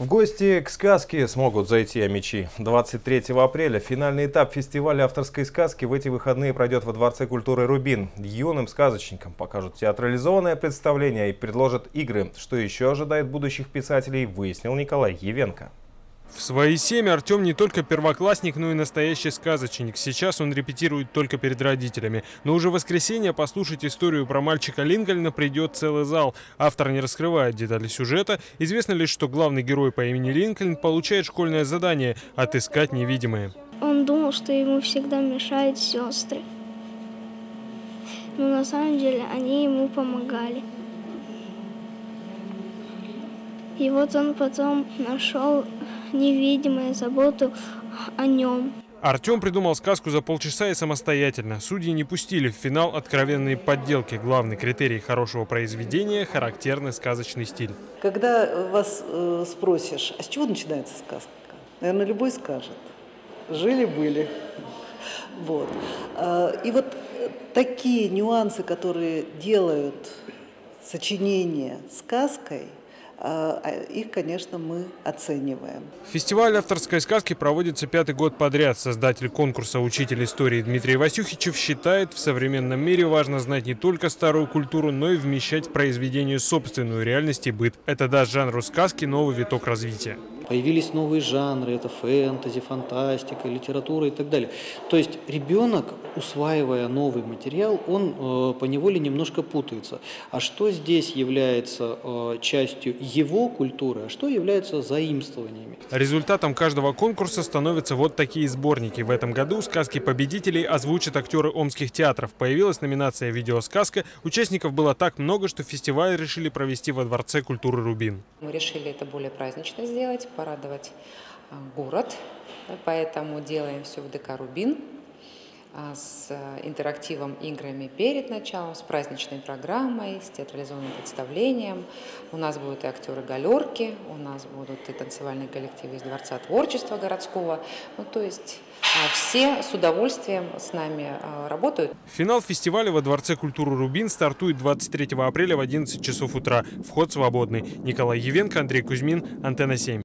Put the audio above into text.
В гости к сказке смогут зайти амичи. 23 апреля финальный этап фестиваля авторской сказки в эти выходные пройдет во Дворце культуры «Рубин». Юным сказочникам покажут театрализованное представление и предложат игры. Что еще ожидает будущих писателей, выяснил Николай Евенко. В свои семь Артем не только первоклассник, но и настоящий сказочник. Сейчас он репетирует только перед родителями. Но уже в воскресенье послушать историю про мальчика Линкольна придет целый зал. Автор не раскрывает детали сюжета. Известно лишь, что главный герой по имени Линкольн получает школьное задание – отыскать невидимое. Он думал, что ему всегда мешают сестры. Но на самом деле они ему помогали. И вот он потом нашел невидимую заботу о нем. Артем придумал сказку за полчаса и самостоятельно. Судьи не пустили в финал откровенные подделки. Главный критерий хорошего произведения – характерный сказочный стиль. Когда вас э, спросишь, а с чего начинается сказка? Наверное, любой скажет. Жили-были. Вот. А, и вот такие нюансы, которые делают сочинение сказкой – их, конечно, мы оцениваем. Фестиваль авторской сказки проводится пятый год подряд. Создатель конкурса «Учитель истории» Дмитрий Васюхичев считает, в современном мире важно знать не только старую культуру, но и вмещать в произведение собственную реальность и быт. Это даст жанру сказки новый виток развития. Появились новые жанры, это фэнтези, фантастика, литература и так далее. То есть ребенок, усваивая новый материал, он э, по неволе немножко путается. А что здесь является э, частью его культуры, а что является заимствованиями? Результатом каждого конкурса становятся вот такие сборники. В этом году сказки победителей озвучат актеры омских театров. Появилась номинация «Видеосказка». Участников было так много, что фестиваль решили провести во Дворце культуры «Рубин». Мы решили это более празднично сделать, порадовать а, город, поэтому делаем все в ДК «Рубин» а, с э, интерактивом, играми перед началом, с праздничной программой, с театрализованным представлением. У нас будут и актеры галерки, у нас будут и танцевальные коллективы из Дворца творчества городского. Ну, то есть а, все с удовольствием с нами работают. Финал фестиваля во Дворце культуры «Рубин» стартует 23 апреля в 11 часов утра. Вход свободный. Николай Евенко, Андрей Кузьмин, Антенна 7.